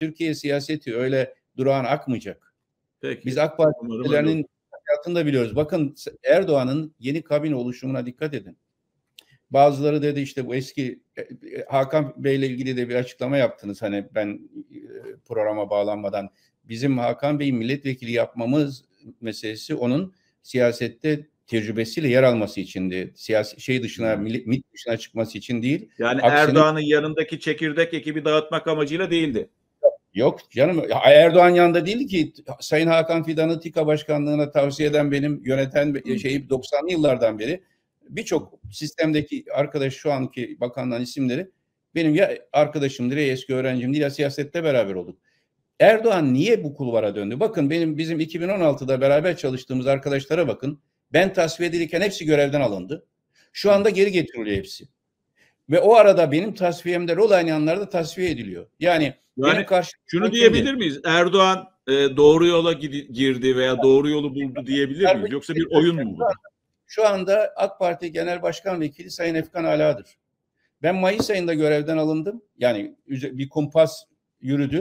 Türkiye siyaseti öyle durağan akmayacak. Peki. Biz AK Partilerinin hayatını da biliyoruz. Bakın Erdoğan'ın yeni kabine oluşumuna dikkat edin. Bazıları dedi işte bu eski e, e, Hakan Bey ile ilgili de bir açıklama yaptınız. Hani ben e, programa bağlanmadan bizim Hakan Bey'in milletvekili yapmamız meselesi onun siyasette tecrübesiyle yer alması içindi. Siyasi şey dışına, MİT dışına çıkması için değil. Yani Erdoğan'ın yanındaki çekirdek ekibi dağıtmak amacıyla değildi. Yok canım Erdoğan yanında değil ki Sayın Hakan Fidan'ı TİKA başkanlığına tavsiye eden benim yöneten şeyi 90'lı yıllardan beri birçok sistemdeki arkadaş şu anki bakanların isimleri benim ya arkadaşımdır ya eski öğrencimdir ya siyasette beraber olduk. Erdoğan niye bu kulvara döndü? Bakın benim bizim 2016'da beraber çalıştığımız arkadaşlara bakın. Ben tasfiye edilirken hepsi görevden alındı. Şu anda geri getiriliyor hepsi. Ve o arada benim tasfiyemde rol oynayanlar da tasfiye ediliyor. Yani, yani benim karşı şunu diyebilir miyiz? Erdoğan e, doğru yola girdi veya doğru yolu buldu diyebilir miyiz? Yoksa bir oyun mu bu? Şu anda AK Parti Genel Başkan Vekili Sayın Efkan Ala'dır. Ben Mayıs ayında görevden alındım. Yani bir kumpas yürüdü.